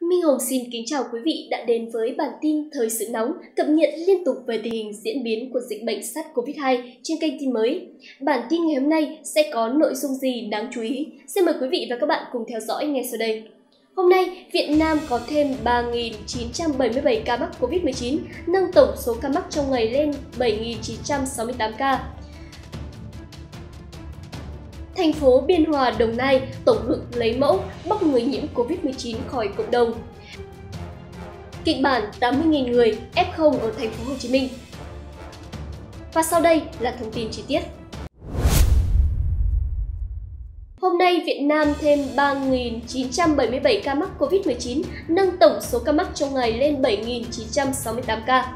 Minh Hồng xin kính chào quý vị đã đến với bản tin thời sự nóng cập nhật liên tục về tình hình diễn biến của dịch bệnh SARS-CoV-2 trên kênh tin mới. Bản tin ngày hôm nay sẽ có nội dung gì đáng chú ý? Xin mời quý vị và các bạn cùng theo dõi ngay sau đây. Hôm nay, Việt Nam có thêm 3.977 ca mắc COVID-19, nâng tổng số ca mắc trong ngày lên 7.968 ca. Thành phố Biên Hòa, Đồng Nai tổng lực lấy mẫu bóc người nhiễm COVID-19 khỏi cộng đồng. Kịch bản 80.000 người F0 ở thành phố Hồ Chí Minh. Và sau đây là thông tin chi tiết. Hôm nay, Việt Nam thêm 3.977 ca mắc COVID-19, nâng tổng số ca mắc trong ngày lên 7.968 ca.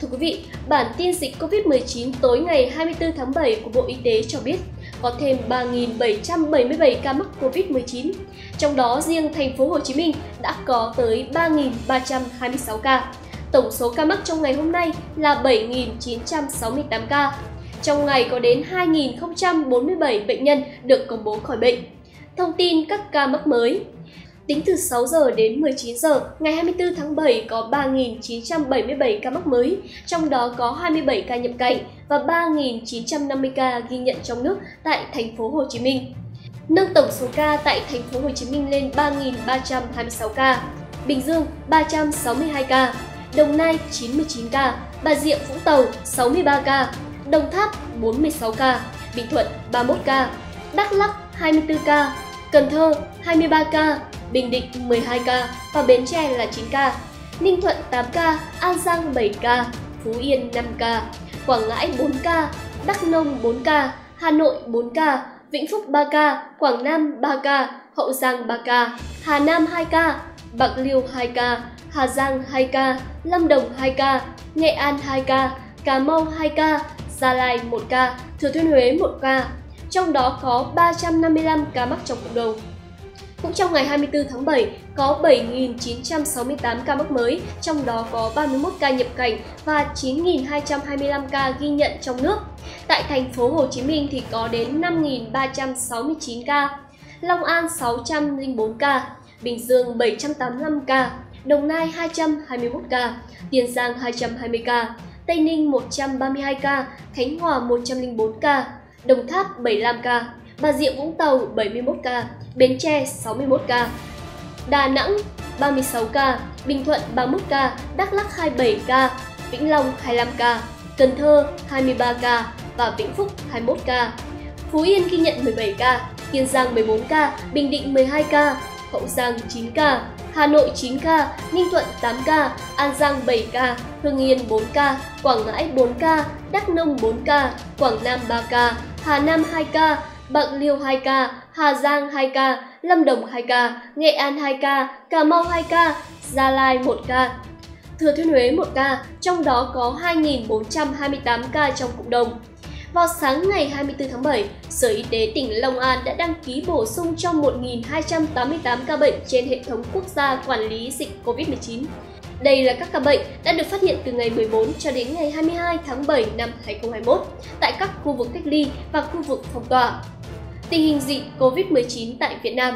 Thưa quý vị, bản tin dịch COVID-19 tối ngày 24 tháng 7 của Bộ Y tế cho biết có thêm 3.777 ca mắc COVID-19. Trong đó, riêng thành phố Hồ Chí Minh đã có tới 3.326 ca. Tổng số ca mắc trong ngày hôm nay là 7.968 ca. Trong ngày có đến 2.047 bệnh nhân được công bố khỏi bệnh. Thông tin các ca mắc mới Tính từ 6 giờ đến 19 giờ, ngày 24 tháng 7 có 3.977 ca mắc mới, trong đó có 27 ca nhập cảnh và 3.950 ca ghi nhận trong nước tại thành phố Hồ Chí Minh. Nâng tổng số ca tại thành phố Hồ Chí Minh lên 3.326 ca, Bình Dương 362 ca, Đồng Nai 99 ca, Bà Rịa Vũng Tàu 63 ca, Đồng Tháp 46 ca, Bình Thuận 31 ca, Đắk Lắk 24 ca, Cần Thơ 23 ca, Bình Định 12 ca và Bến Tre là 9 ca, Ninh Thuận 8 ca, An Giang 7 ca, Phú Yên 5 ca, Quảng Ngãi 4 ca, Đắk Nông 4 ca, Hà Nội 4 ca, Vĩnh Phúc 3 ca, Quảng Nam 3 ca, Hậu Giang 3 ca, Hà Nam 2 ca, Bạc Liêu 2 ca, Hà Giang 2 ca, Lâm Đồng 2 ca, Nghệ An 2 ca, Cà Mau 2 ca, Gia Lai 1 ca, Thừa Thiên Huế 1 ca. Trong đó có 355 ca mắc trong cộng đồng. Cũng trong ngày 24 tháng 7, có 7.968 ca mắc mới, trong đó có 31 ca nhập cảnh và 9.225 ca ghi nhận trong nước. Tại thành phố Hồ Chí Minh thì có đến 5.369 ca, Long An 604 ca, Bình Dương 785 ca, Đồng Nai 221 ca, Tiền Giang 220 ca, Tây Ninh 132 ca, Khánh Hòa 104 ca, Đồng Tháp 75 ca, Bà Rịa Vũng Tàu 71 ca, Bến Tre 61 ca, Đà Nẵng 36 ca, Bình Thuận 31 ca, Đắk Lắk 27 ca, Vĩnh Long 25 ca, Cần Thơ 23 ca. Và Vĩnh Phúc 21 ca. Phú Yên ghi nhận 17 ca, Kiên Giang 14 ca, Bình Định 12 ca, Hậu Giang 9 ca, Hà Nội 9 ca, Ninh Thuận 8 ca, An Giang 7 ca, Hưng Yên 4 ca, Quảng Ngãi 4 ca, Đắk Nông 4 ca, Quảng Nam 3 ca, Hà Nam 2 ca, Bạc Liêu 2 ca, Hà Giang 2 ca, Lâm Đồng 2 ca, Nghệ An 2 ca, Cà Mau 2 ca, Gia Lai 1 ca, Thừa Thiên Huế 1 ca, trong đó có 2.428 ca trong cộng đồng. Vào sáng ngày 24 tháng 7, Sở Y tế tỉnh Long An đã đăng ký bổ sung cho 1.288 ca bệnh trên hệ thống quốc gia quản lý dịch COVID-19. Đây là các ca bệnh đã được phát hiện từ ngày 14 cho đến ngày 22 tháng 7 năm 2021 tại các khu vực cách ly và khu vực phong tỏa. Tình hình dịch COVID-19 tại Việt Nam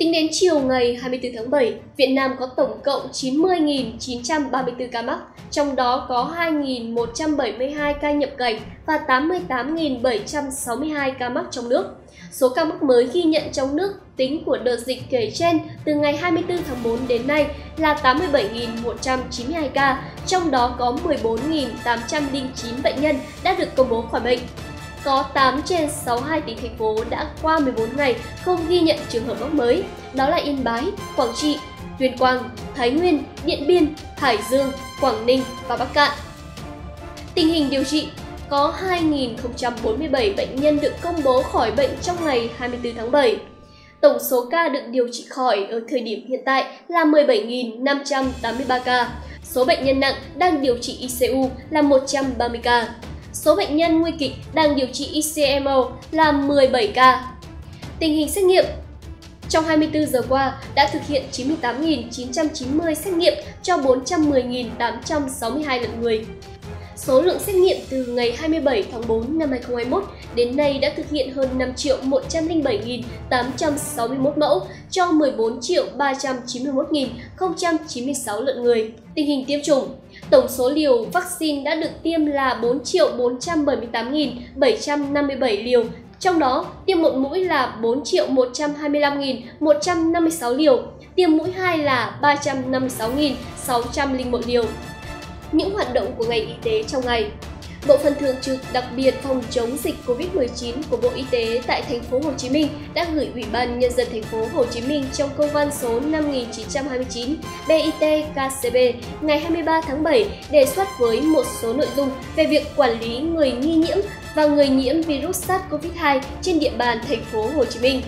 Tính đến chiều ngày 24 tháng 7, Việt Nam có tổng cộng 90.934 ca mắc, trong đó có 2.172 ca nhập cảnh và 88.762 ca mắc trong nước. Số ca mắc mới ghi nhận trong nước tính của đợt dịch kể trên từ ngày 24 tháng 4 đến nay là 87.192 ca, trong đó có 14.809 bệnh nhân đã được công bố khỏi bệnh có 8 trên 62 tỉnh thành phố đã qua 14 ngày không ghi nhận trường hợp mắc mới, đó là Yên Bái, Quảng Trị, Tuyên Quang, Thái Nguyên, Điện Biên, Hải Dương, Quảng Ninh và Bắc Cạn. Tình hình điều trị có 2.047 bệnh nhân được công bố khỏi bệnh trong ngày 24 tháng 7. Tổng số ca được điều trị khỏi ở thời điểm hiện tại là 17.583 ca. Số bệnh nhân nặng đang điều trị ICU là 130 ca số bệnh nhân nguy kịch đang điều trị ICMO là 17 ca. Tình hình xét nghiệm trong 24 giờ qua đã thực hiện 98.990 xét nghiệm cho 410.862 lượt người. số lượng xét nghiệm từ ngày 27 tháng 4 năm 2021 đến nay đã thực hiện hơn 5 triệu 107.861 mẫu cho 14 triệu 391.096 lượt người. Tình hình tiêm chủng Tổng số liều vaccine đã được tiêm là 4 triệu 478.757 liều, trong đó tiêm một mũi là 4 triệu 125.156 liều, tiêm mũi 2 là 356.601 liều những hoạt động của ngành y tế trong ngày. Bộ phận thường trực đặc biệt phòng chống dịch Covid-19 của Bộ Y tế tại thành phố Hồ Chí Minh đã gửi Ủy ban nhân dân thành phố Hồ Chí Minh trong công văn số 5929 BIT KCB ngày 23 tháng 7 đề xuất với một số nội dung về việc quản lý người nghi nhiễm và người nhiễm virus SARS-CoV-2 trên địa bàn thành phố Hồ Chí Minh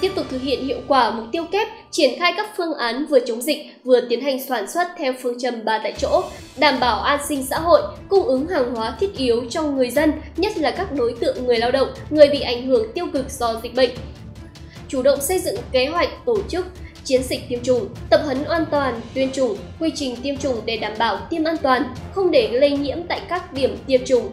tiếp tục thực hiện hiệu quả mục tiêu kép, triển khai các phương án vừa chống dịch, vừa tiến hành sản xuất theo phương châm ba tại chỗ, đảm bảo an sinh xã hội, cung ứng hàng hóa thiết yếu cho người dân, nhất là các đối tượng người lao động, người bị ảnh hưởng tiêu cực do dịch bệnh. Chủ động xây dựng kế hoạch tổ chức chiến dịch tiêm chủng, tập huấn an toàn, tuyên chủng, quy trình tiêm chủng để đảm bảo tiêm an toàn, không để lây nhiễm tại các điểm tiêm chủng,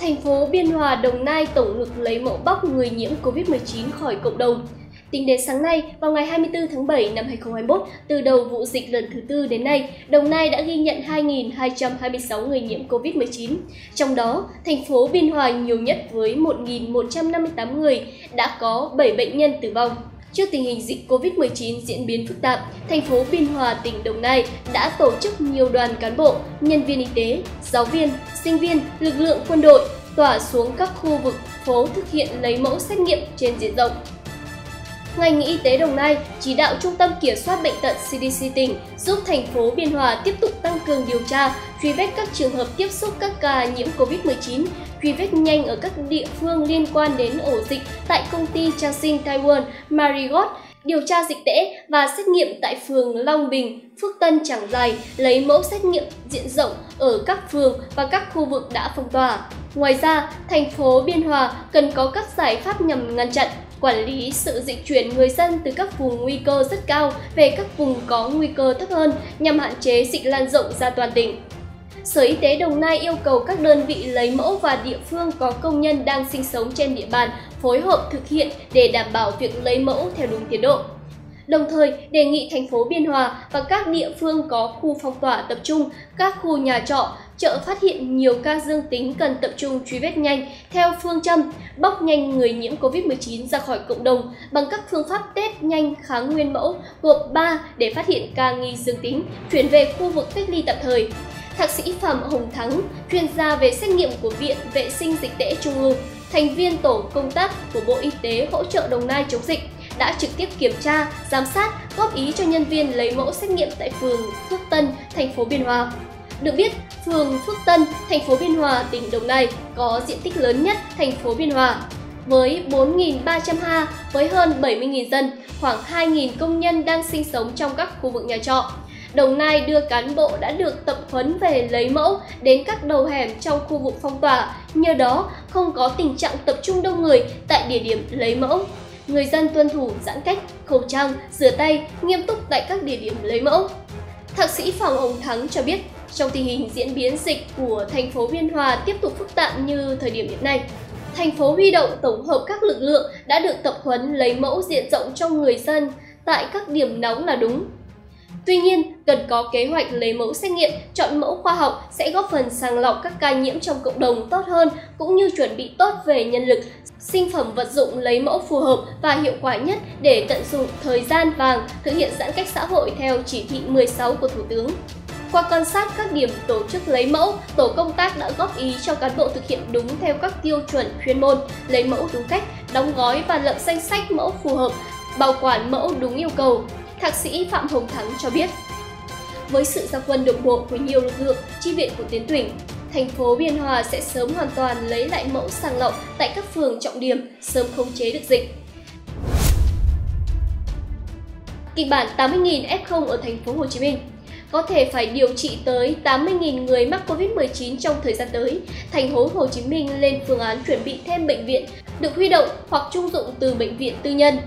thành phố Biên Hòa, Đồng Nai tổng lực lấy mẫu bóc người nhiễm COVID-19 khỏi cộng đồng. Tính đến sáng nay, vào ngày 24 tháng 7 năm 2021, từ đầu vụ dịch lần thứ tư đến nay, Đồng Nai đã ghi nhận 2.226 người nhiễm COVID-19. Trong đó, thành phố Biên Hòa nhiều nhất với 1.158 người, đã có 7 bệnh nhân tử vong. Trước tình hình dịch COVID-19 diễn biến phức tạp, thành phố Biên Hòa, tỉnh Đồng Nai đã tổ chức nhiều đoàn cán bộ, nhân viên y tế, giáo viên, sinh viên, lực lượng quân đội tỏa xuống các khu vực phố thực hiện lấy mẫu xét nghiệm trên diện rộng. Ngành y tế Đồng Nai chỉ đạo Trung tâm Kiểm soát Bệnh tật CDC tỉnh giúp thành phố Biên Hòa tiếp tục tăng cường điều tra, truy vết các trường hợp tiếp xúc các ca nhiễm COVID-19, truy vết nhanh ở các địa phương liên quan đến ổ dịch tại công ty Changxing Taiwan Marigot, điều tra dịch tễ và xét nghiệm tại phường Long Bình, Phước Tân Trảng Dài, lấy mẫu xét nghiệm diện rộng ở các phường và các khu vực đã phong tỏa. Ngoài ra, thành phố Biên Hòa cần có các giải pháp nhằm ngăn chặn, quản lý sự dịch chuyển người dân từ các vùng nguy cơ rất cao về các vùng có nguy cơ thấp hơn nhằm hạn chế dịch lan rộng ra toàn tỉnh. Sở Y tế Đồng Nai yêu cầu các đơn vị lấy mẫu và địa phương có công nhân đang sinh sống trên địa bàn phối hợp thực hiện để đảm bảo việc lấy mẫu theo đúng tiến độ. Đồng thời, đề nghị thành phố Biên Hòa và các địa phương có khu phong tỏa tập trung, các khu nhà trọ, chợ phát hiện nhiều ca dương tính cần tập trung truy vết nhanh theo phương châm bóc nhanh người nhiễm COVID-19 ra khỏi cộng đồng bằng các phương pháp test nhanh kháng nguyên mẫu gộp 3 để phát hiện ca nghi dương tính, chuyển về khu vực cách ly tạm thời. Thạc sĩ Phạm Hồng Thắng, chuyên gia về xét nghiệm của Viện Vệ sinh Dịch tễ Trung ương, thành viên tổ công tác của Bộ Y tế hỗ trợ Đồng Nai chống dịch, đã trực tiếp kiểm tra, giám sát, góp ý cho nhân viên lấy mẫu xét nghiệm tại phường Phước Tân, thành phố Biên Hòa. Được biết, phường Phước Tân, thành phố Biên Hòa, tỉnh Đồng Nai có diện tích lớn nhất thành phố Biên Hòa. Với 4.300 ha, với hơn 70.000 dân, khoảng 2.000 công nhân đang sinh sống trong các khu vực nhà trọ. Đồng Nai đưa cán bộ đã được tập huấn về lấy mẫu đến các đầu hẻm trong khu vực phong tỏa, nhờ đó không có tình trạng tập trung đông người tại địa điểm lấy mẫu. Người dân tuân thủ giãn cách, khẩu trang, rửa tay nghiêm túc tại các địa điểm lấy mẫu. Thạc sĩ Phạm Hồng Thắng cho biết, trong tình hình diễn biến dịch của thành phố Biên Hòa tiếp tục phức tạp như thời điểm hiện nay, thành phố huy động tổng hợp các lực lượng đã được tập huấn lấy mẫu diện rộng cho người dân tại các điểm nóng là đúng. Tuy nhiên, cần có kế hoạch lấy mẫu xét nghiệm, chọn mẫu khoa học sẽ góp phần sàng lọc các ca nhiễm trong cộng đồng tốt hơn, cũng như chuẩn bị tốt về nhân lực, sinh phẩm vật dụng lấy mẫu phù hợp và hiệu quả nhất để tận dụng thời gian vàng thực hiện giãn cách xã hội theo chỉ thị 16 của Thủ tướng. Qua quan sát các điểm tổ chức lấy mẫu, tổ công tác đã góp ý cho cán bộ thực hiện đúng theo các tiêu chuẩn chuyên môn, lấy mẫu đúng cách, đóng gói và lập danh sách mẫu phù hợp, bảo quản mẫu đúng yêu cầu. Thạc sĩ Phạm Hồng Thắng cho biết, với sự gia quân đồng bộ của nhiều lực lượng, chi viện của tuyến tỉnh, thành phố Biên Hòa sẽ sớm hoàn toàn lấy lại mẫu sàng lọc tại các phường trọng điểm, sớm khống chế được dịch. Kịch bản 80.000 F0 ở thành phố Hồ Chí Minh có thể phải điều trị tới 80.000 người mắc Covid-19 trong thời gian tới. Thành phố Hồ Chí Minh lên phương án chuẩn bị thêm bệnh viện được huy động hoặc trung dụng từ bệnh viện tư nhân.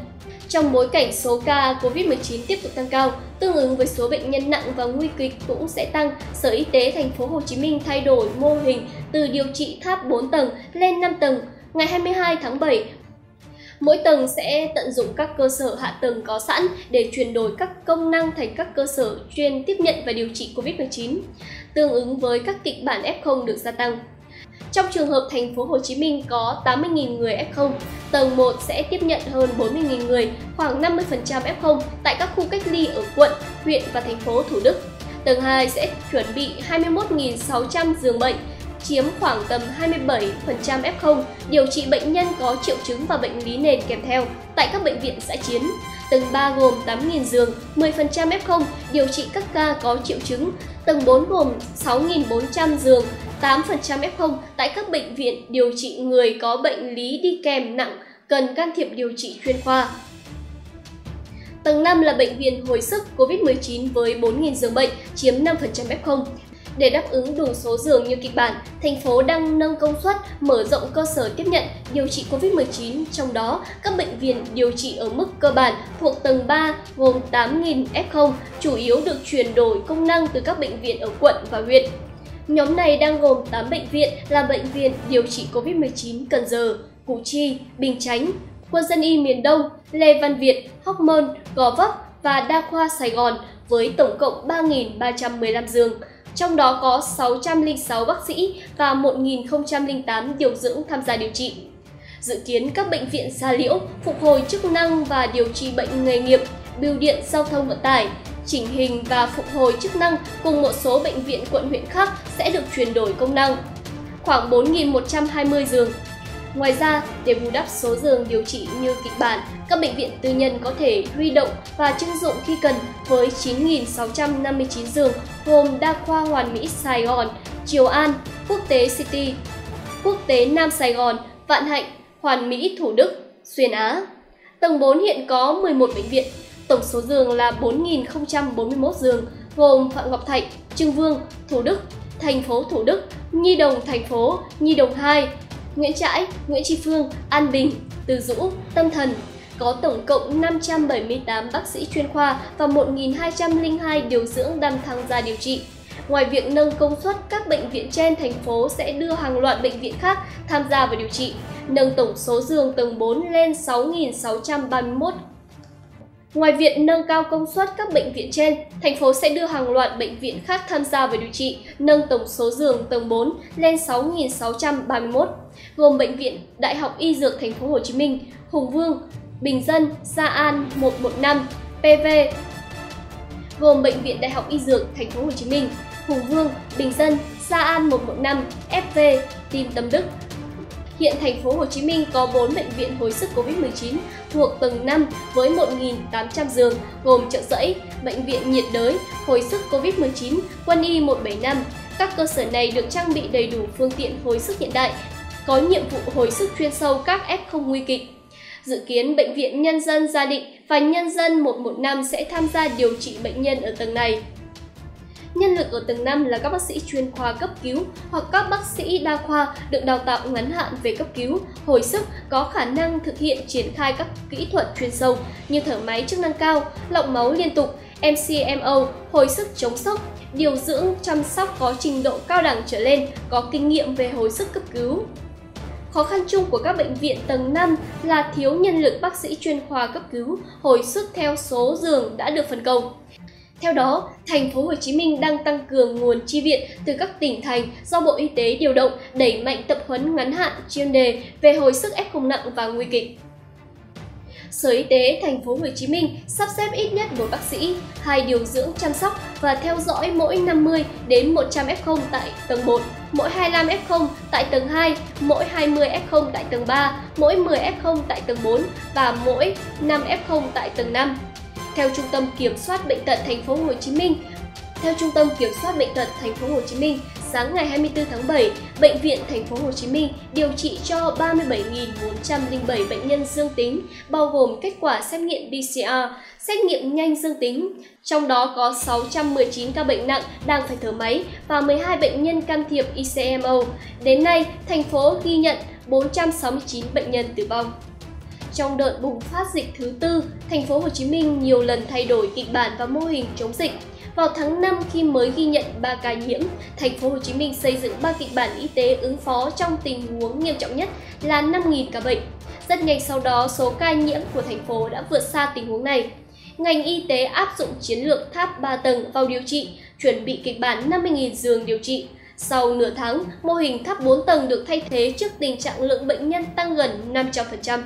Trong bối cảnh số ca COVID-19 tiếp tục tăng cao, tương ứng với số bệnh nhân nặng và nguy kịch cũng sẽ tăng, Sở Y tế thành phố Hồ Chí Minh thay đổi mô hình từ điều trị tháp 4 tầng lên 5 tầng. Ngày 22 tháng 7, Mỗi tầng sẽ tận dụng các cơ sở hạ tầng có sẵn để chuyển đổi các công năng thành các cơ sở chuyên tiếp nhận và điều trị COVID-19, tương ứng với các kịch bản F0 được gia tăng. Trong trường hợp thành phố Hồ Chí Minh có 80.000 người F0, tầng 1 sẽ tiếp nhận hơn 40.000 người, khoảng 50% F0 tại các khu cách ly ở quận, huyện và thành phố Thủ Đức. Tầng 2 sẽ chuẩn bị 21.600 giường bệnh, chiếm khoảng tầm 27% F0, điều trị bệnh nhân có triệu chứng và bệnh lý nền kèm theo tại các bệnh viện xã chiến. Tầng 3 gồm 8.000 giường, 10% F0, điều trị các ca có triệu chứng. Tầng 4 gồm 6.400 giường, 8% F0 tại các bệnh viện điều trị người có bệnh lý đi kèm nặng cần can thiệp điều trị chuyên khoa. Tầng 5 là bệnh viện hồi sức COVID-19 với 4.000 giường bệnh, chiếm 5% F0. Để đáp ứng đủ số giường như kịch bản, thành phố đang nâng công suất, mở rộng cơ sở tiếp nhận điều trị COVID-19, trong đó các bệnh viện điều trị ở mức cơ bản thuộc tầng 3 gồm 8.000 F0, chủ yếu được chuyển đổi công năng từ các bệnh viện ở quận và huyện. Nhóm này đang gồm 8 bệnh viện là bệnh viện điều trị COVID-19 Cần Giờ, Củ Chi, Bình Chánh, Quân dân y miền Đông, Lê Văn Việt, Hóc Môn, Gò Vấp và Đa khoa Sài Gòn với tổng cộng 3.315 giường trong đó có 606 bác sĩ và 1.008 điều dưỡng tham gia điều trị. Dự kiến các bệnh viện xa liễu, phục hồi chức năng và điều trị bệnh nghề nghiệp, bưu điện giao thông vận tải, chỉnh hình và phục hồi chức năng cùng một số bệnh viện quận huyện khác sẽ được chuyển đổi công năng. Khoảng 4.120 giường Ngoài ra, để bù đắp số giường điều trị như kịch bản, các bệnh viện tư nhân có thể huy động và trưng dụng khi cần với 9.659 giường gồm Đa khoa Hoàn Mỹ Sài Gòn, Triều An, Quốc tế City, Quốc tế Nam Sài Gòn, Vạn Hạnh, Hoàn Mỹ Thủ Đức, Xuyên Á. Tầng 4 hiện có 11 bệnh viện, tổng số giường là 4.041 giường, gồm Phạm Ngọc Thạch, Trưng Vương, Thủ Đức, thành phố Thủ Đức, Nhi Đồng thành phố, Nhi Đồng 2, Nguyễn Trãi, Nguyễn Tri Phương, An Bình, Từ Dũ, Tâm Thần có tổng cộng 578 bác sĩ chuyên khoa và 1.202 điều dưỡng đang tham gia điều trị. Ngoài việc nâng công suất, các bệnh viện trên thành phố sẽ đưa hàng loạt bệnh viện khác tham gia vào điều trị, nâng tổng số giường tầng 4 lên 6.631 Ngoài việc nâng cao công suất các bệnh viện trên, thành phố sẽ đưa hàng loạt bệnh viện khác tham gia vào điều trị, nâng tổng số giường tầng 4 lên 6.631, gồm bệnh viện Đại học Y Dược Thành phố Hồ Chí Minh, Hùng Vương, Bình Dân, Gia An 115, PV, gồm bệnh viện Đại học Y Dược Thành phố Hồ Chí Minh, Hùng Vương, Bình Dân, Gia An 115, FV, Tim Tâm Đức, Hiện thành phố Hồ Chí Minh có 4 bệnh viện hồi sức COVID-19 thuộc tầng 5 với 1.800 giường gồm trợ rẫy, bệnh viện nhiệt đới, hồi sức COVID-19, quân y 175. Các cơ sở này được trang bị đầy đủ phương tiện hồi sức hiện đại, có nhiệm vụ hồi sức chuyên sâu các F0 nguy kịch. Dự kiến Bệnh viện Nhân dân Gia Định và Nhân dân 115 sẽ tham gia điều trị bệnh nhân ở tầng này. Nhân lực ở tầng 5 là các bác sĩ chuyên khoa cấp cứu hoặc các bác sĩ đa khoa được đào tạo ngắn hạn về cấp cứu, hồi sức có khả năng thực hiện triển khai các kỹ thuật chuyên sâu như thở máy chức năng cao, lọc máu liên tục, MCMO, hồi sức chống sốc, điều dưỡng chăm sóc có trình độ cao đẳng trở lên, có kinh nghiệm về hồi sức cấp cứu. Khó khăn chung của các bệnh viện tầng 5 là thiếu nhân lực bác sĩ chuyên khoa cấp cứu, hồi sức theo số giường đã được phân công. Theo đó, thành phố Hồ Chí Minh đang tăng cường nguồn chi viện từ các tỉnh thành do Bộ Y tế điều động đẩy mạnh tập huấn ngắn hạn chuyên đề về hồi sức F0 nặng và nguy kịch. Sở Y tế thành phố Hồ Chí Minh sắp xếp ít nhất một bác sĩ, hai điều dưỡng chăm sóc và theo dõi mỗi 50 đến 100 F0 tại tầng 1, mỗi 25 F0 tại tầng 2, mỗi 20 F0 tại tầng 3, mỗi 10 F0 tại tầng 4 và mỗi 5 F0 tại tầng 5. Theo Trung tâm Kiểm soát bệnh tật thành phố Hồ Chí Minh, theo Trung tâm Kiểm soát bệnh tật thành phố Hồ Chí Minh, sáng ngày 24 tháng 7, bệnh viện thành phố Hồ Chí Minh điều trị cho 37.407 bệnh nhân dương tính, bao gồm kết quả xét nghiệm PCR, xét nghiệm nhanh dương tính. Trong đó có 619 ca bệnh nặng đang phải thở máy và 12 bệnh nhân can thiệp ICMO. Đến nay, thành phố ghi nhận 469 bệnh nhân tử vong trong đợt bùng phát dịch thứ tư, thành phố Hồ Chí Minh nhiều lần thay đổi kịch bản và mô hình chống dịch. Vào tháng 5 khi mới ghi nhận 3 ca nhiễm, thành phố Hồ Chí Minh xây dựng 3 kịch bản y tế ứng phó trong tình huống nghiêm trọng nhất là 5.000 ca bệnh. Rất nhanh sau đó, số ca nhiễm của thành phố đã vượt xa tình huống này. Ngành y tế áp dụng chiến lược tháp 3 tầng vào điều trị, chuẩn bị kịch bản 50.000 giường điều trị. Sau nửa tháng, mô hình tháp 4 tầng được thay thế trước tình trạng lượng bệnh nhân tăng gần 500%.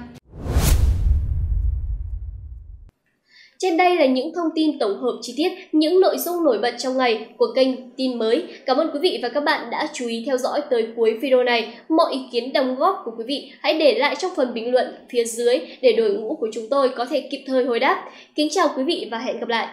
Trên đây là những thông tin tổng hợp chi tiết, những nội dung nổi bật trong ngày của kênh tin mới. Cảm ơn quý vị và các bạn đã chú ý theo dõi tới cuối video này. Mọi ý kiến đóng góp của quý vị hãy để lại trong phần bình luận phía dưới để đội ngũ của chúng tôi có thể kịp thời hồi đáp. Kính chào quý vị và hẹn gặp lại!